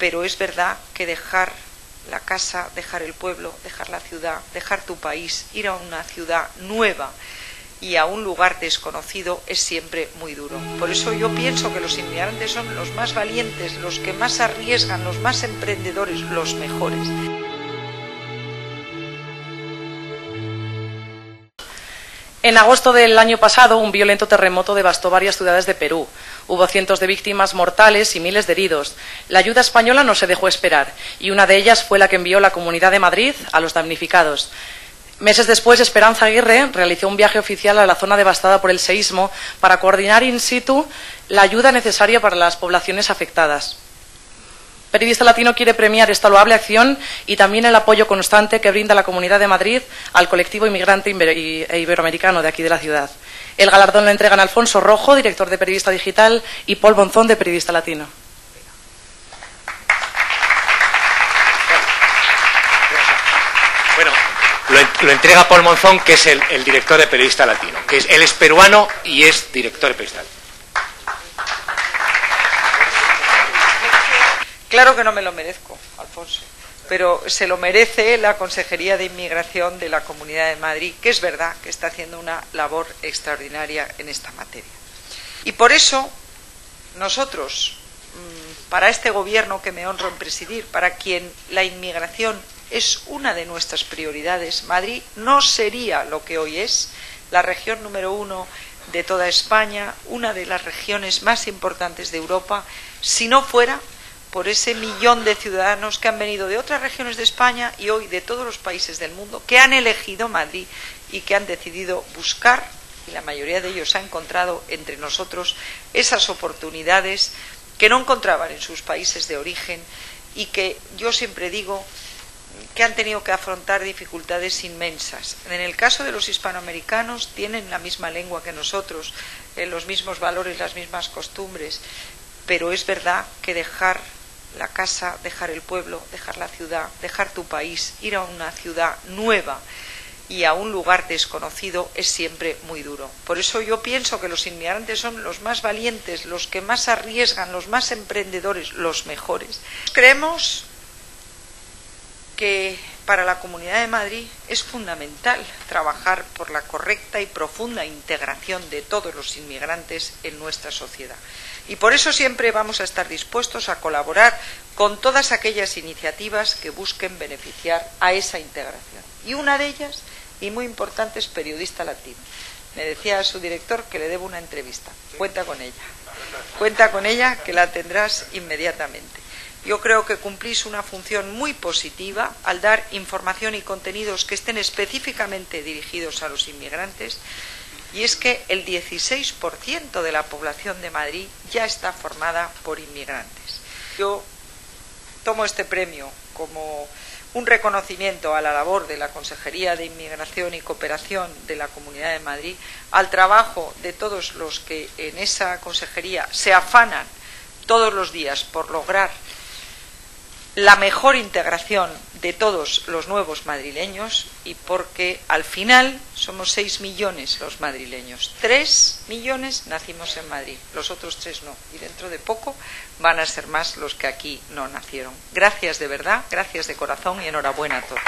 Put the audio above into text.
pero es verdad que dejar la casa, dejar el pueblo, dejar la ciudad, dejar tu país, ir a una ciudad nueva y a un lugar desconocido es siempre muy duro. Por eso yo pienso que los inmigrantes son los más valientes, los que más arriesgan, los más emprendedores, los mejores. En agosto del año pasado, un violento terremoto devastó varias ciudades de Perú. Hubo cientos de víctimas mortales y miles de heridos. La ayuda española no se dejó esperar y una de ellas fue la que envió la Comunidad de Madrid a los damnificados. Meses después, Esperanza Aguirre realizó un viaje oficial a la zona devastada por el seísmo para coordinar in situ la ayuda necesaria para las poblaciones afectadas. Periodista Latino quiere premiar esta loable acción y también el apoyo constante que brinda la Comunidad de Madrid al colectivo inmigrante e iberoamericano de aquí de la ciudad. El galardón lo entregan Alfonso Rojo, director de Periodista Digital, y Paul Bonzón, de Periodista Latino. Bueno, lo, entrega Paul Monzón, que es el, director de Periodista Latino, que es, él es peruano y es director de Periodista. Claro que no me lo merezco, Alfonso, pero se lo merece la Consejería de Inmigración de la Comunidad de Madrid, que es verdad que está haciendo una labor extraordinaria en esta materia. Y por eso nosotros, mm, para este gobierno que me honro en presidir, para quien la inmigración es una de nuestras prioridades, Madrid no sería lo que hoy es, la región número uno de toda España, una de las regiones más importantes de Europa, si no fuera por ese millón de ciudadanos que han venido de otras regiones de España y hoy de todos los países del mundo, que han elegido Madrid y que han decidido buscar, y la mayoría de ellos ha encontrado entre nosotros, esas oportunidades que no encontraban en sus países de origen y que yo siempre digo que han tenido que afrontar dificultades inmensas. En el caso de los hispanoamericanos tienen la misma lengua que nosotros, eh, los mismos valores, las mismas costumbres, pero es verdad que dejar la casa, dejar el pueblo, dejar la ciudad, dejar tu país, ir a una ciudad nueva y a un lugar desconocido es siempre muy duro. Por eso yo pienso que los inmigrantes son los más valientes, los que más arriesgan, los más emprendedores, los mejores. Creemos que para la Comunidad de Madrid es fundamental trabajar por la correcta y profunda integración de todos los inmigrantes en nuestra sociedad. Y por eso siempre vamos a estar dispuestos a colaborar con todas aquellas iniciativas que busquen beneficiar a esa integración. Y una de ellas, y muy importante, es Periodista Latino. Me decía su director que le debo una entrevista. Cuenta con ella. Cuenta con ella que la tendrás inmediatamente. Yo creo que cumplís una función muy positiva al dar información y contenidos que estén específicamente dirigidos a los inmigrantes y es que el 16% de la población de Madrid ya está formada por inmigrantes. Yo tomo este premio como un reconocimiento a la labor de la Consejería de Inmigración y Cooperación de la Comunidad de Madrid, al trabajo de todos los que en esa consejería se afanan todos los días por lograr la mejor integración de todos los nuevos madrileños y porque al final somos seis millones los madrileños. Tres millones nacimos en Madrid, los otros tres no. Y dentro de poco van a ser más los que aquí no nacieron. Gracias de verdad, gracias de corazón y enhorabuena a todos.